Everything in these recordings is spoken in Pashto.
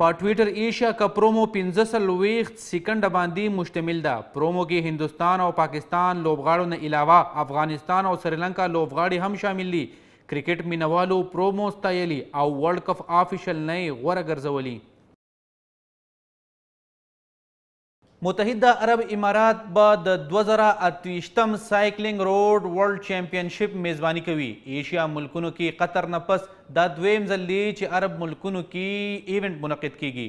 په ټویټر ایشیا کپ پرومو پنځه څلوېښت سیکنډه باندې مشتمل ده. پرومو کې هندوستان او پاکستان لوبغاړو نه علاوه افغانستان او سریلانکا لوبغاړي هم شامل دي. کرکټ مینوالو پرومو ستایلي او ورلډ کف آفیشل نه یې غوره ګرځولي. متحده عرب امارات به د دوه زره اتویشتم سایکلینګ روډ ورلډ چیمپین شپ میزباني کوي ایشیا ملکونو کې قطر نه پس دا دویم ځل دی چې عرب ملکونو کې ایونټ منعقد کیږي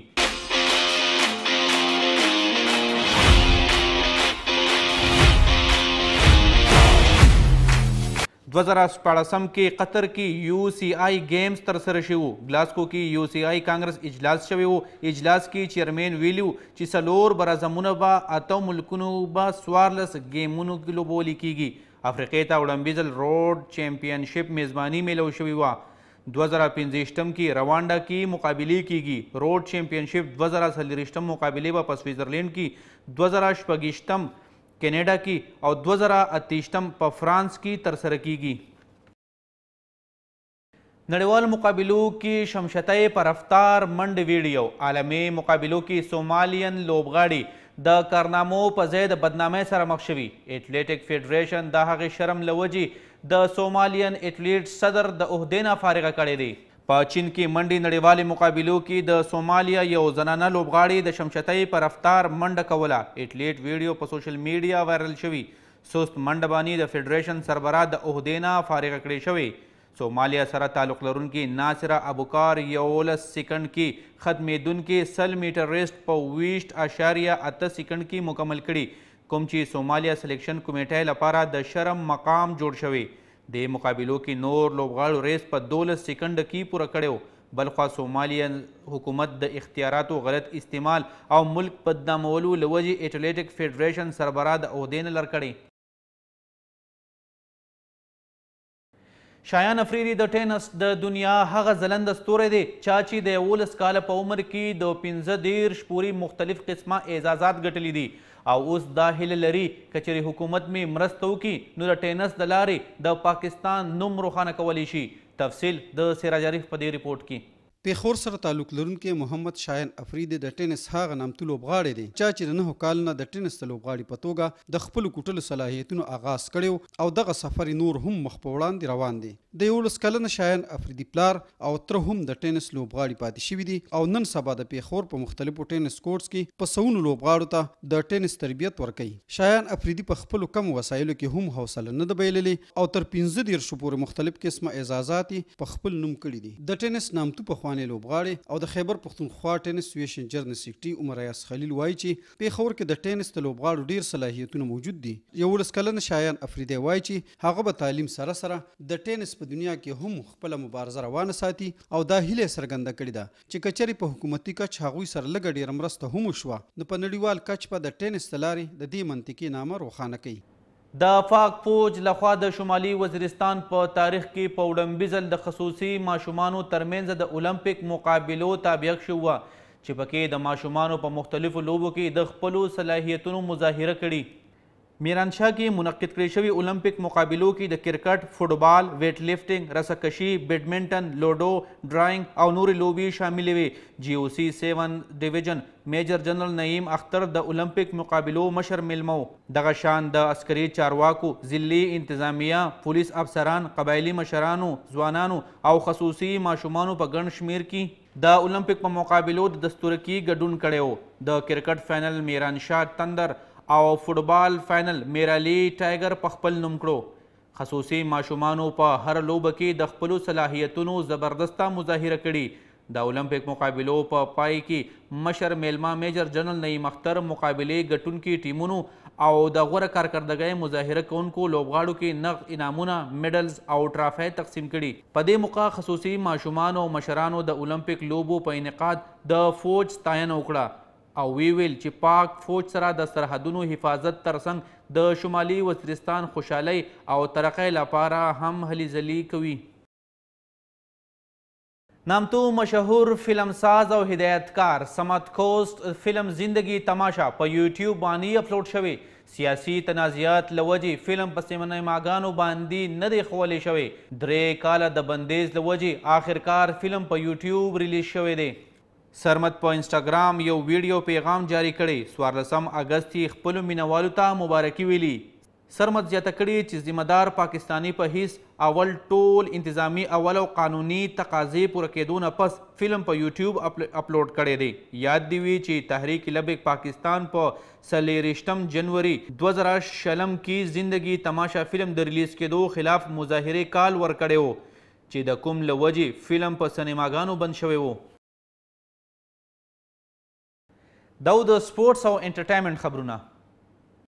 دوه زره شپاړسم کې قطر کې یو سی آی ګیمز ترسره شوي وو ګلاسکو کې یو سی آی کانګرس اجلاس شوی وو اجلاس کې چیئرمین ویلي وو چې څلور برازمونه به اته ملکونو به څوارلس ګیمونو کې لوبولي کیږي افریقې ته وړمبي ځل روډ چیمپین شپ میزباني میلو شوې وه دوه زره پنځویشتم کې روانډا کې مقابلې کیږي روډ چیمپین شپ دوه زره څلوېښتم مقابلې به په سویزرلینډ کې دوه زره شپږویشتم کینیډا کی او دوه زره اتیشتم په فرانس کی ترسره کیږی. نړیوالو مقابلو کی شمشته یې په رفتار منډې ویړي او عالمې مقابلو کی سومالین لوبغاړي د کارنامو په ځای د بدنامۍ سره مخ شوي. ایټلیټک فیډریشن د هغې شرم له وجې د سومالین ایټلیټ صدر د عهدې نه فارغه کړی دی. په چين کې منډې نړيوالې مقابلو کې د سوماليا يو زنانه لوبغاړې د شمشتۍ په رفتار منډه کوله اټليټ ويډيو په سوشل ميډيا وائرل شوي سست منډه باني د فيډريشن سربراه د عهدې نه فارغه کړې شوې سوماليا سره تعلق لرونکې ناصره ابوکار يوولس سيکنډ کې ختميدونکې سل ميټر ريسټ په ويشت اعشاريه اته سيکنډ کې مکمل کړي کوم چې سوماليا سليکشن کميټۍ لپاره د شرم مقام جوړ شوې دې مقابلو کې نور لوبغاړو رېس په دولس سېکنډ کي پوره کړی و، بلخوا سومالیا حکومت د اختیاراتو غلط استعمال او ملک بدنامولو له وجې اټلېټک فېډرېشن سربراه د عهدې نه لر کړی. شایان افریدي د ټېنس د دنیا هغه ځلنده ستوری دی، چا چې د یوولس کاله په عمر کې د پنځه دېرش پوري مختلف قسمه اعزازات ګټلي دي او اوس دا هیله لري که چېرې حکومت مې مرسته وکړي نو د ټېنس د لارې د پاکستان نوم روښانه کولی شي. تفصیل د سراج عارف په دې رپورټ کې. پېښور سره تعلق لرونکی محمد شاهین افریدی د ټېنس هغه نامتو لوبغاړی دی چا چې د نهو کالو نه د ټېنس د لوبغاړي په توګه د خپلو کوټلو صلاحیتونو اغاز کړی و او دغه سفر یې نور هم مخ په وړاندې روان دی. د یوولس کلن شایان افریدي پلار او تره هم د ټېنس لوبغاړي پاتې شوي دي او نن سبا د پېښور په مختلفو ټېنس کورټس کې په سوونو لوبغاړو ته د ټېنس تربیت ورکوي. شایان افریدي په خپلو کمو وسایلو کې هم حوصله نه ده بایللې او تر پنځه دېرشو پورې مختلف قسمه اعزازات یې په خپل نوم کړي دي. د ټېنس نامتو پخوانی لوبغاړی او د خیبر پښتونخوا ټېنس سویشن جرنل سیکرټري عمر ایاز خلیل وايي چې پېښور کې د ټېنس د لوبغاړو ډېر صلاحیتونه موجود دي. یوولس کلن شایان افریدی وايي چې هغه به تعلیم سره سره د ټېنس په دنیا کې هم خپله مبارزه روانه ساتي او دا هیله یې څرګنده کړې ده چې که چېرې په حکومتي کچ هغوی سره لږه ډېره مرسته هم وشوه نو په نړیوال کچ به د ټېنس د لارې د دې منطقې نامه روښانه کوي. د فاق فوج له خوا د شمالي وزیرستان په تاریخ کې په وړمبي ځل د خصوصي ماشومانو ترمنځ د اولمپیک مقابلو تابیغ شووه چې پکې د ماشومانو په مختلفو لوبو کې د خپلو صلاحیتونو مظاهره کړي میرانشاه کې منعقد کړې شوې اولمپیک مقابلو کې د کرکټ، فوټبال، ویټ لیفټنګ، رسه کشي، بیډمنټن، لوډو، ډرائنګ او نورې لوبې شاملې وې. جي او سي سیون ډویژن میجر جنرل نعیم اختر د اولمپیک مقابلو مشر میلمه و. دغه شان د عسکري چارواکو، ضلعي انتظامیه، پولیس افسران، قبایلي مشرانو، ځوانانو او خصوصي ماشومانو په ګڼ شمیر کې، د المپیک په مقابلو د دستورکي ګډون کړی و. د کرکټ فاینل میرانشاه تندر او فوټبال فاینل میرالی ټایګر په خپل نوم کړو. خصوصي ماشومانو په هره لوبه کې د خپلو صلاحیتونو زبردسته مظاهره کړي. د المپیک مقابلو په پای کې مشر میلمه میجر جنرل نعیم اختر مقابلې ګټونکي ټیمونو او د غوره کارکردګۍ مظاهره کوونکو لوبغاړو کې نغد انعامونه، مډلز، او ټرافۍ تقسیم کړي. په دې موقع خصوصي ماشومانو او مشرانو د المپیک لوبو په انعقاد د فوج ستاینه وکړه او ویې ویل چې پاک فوج سره د سرحدونو حفاظت ترڅنګ د شمالي وزیرستان خوشحالۍ او ترقۍ لپاره هم هلې ځلې کوي. نامتو مشهور فلم ساز او هدایت کار صمد کوست فلم زندګي تماشا په یوټیوب باندې اپلوډ شوی. سیاسي تنازعات له وجې فلم په سینماګانو باندې نه دی ښوولې شوی. درې کاله د بندیز له وجې آخر کار فلم په یوټیوب ریلیز شوی دی. صرمد په انسټاګرام یو ویډیو پیغام جاري کړی، څوارلسم اګست یې خپلو مینوالو ته مبارکي ویلي. سرمد زیاته کړې چې ذمه دار پاکستاني په حیث اول ټول انتظامي اول او قانوني تقاضې پوره کېدو نه پس فلم په یوټیوب اپلوډ کړی دی. یاد دې وي چې تحریک لبیک پاکستان په څلېرشتم جنوري دوه زره شلم کې زندګي تماشا فلم د ریلیز کېدو خلاف مظاهرې کال ورکړی و چې د کوم له وجې فلم په سنیماګانو بند شوی و. دا وو د سپورټس او انټرټېنمنټ خبرونه.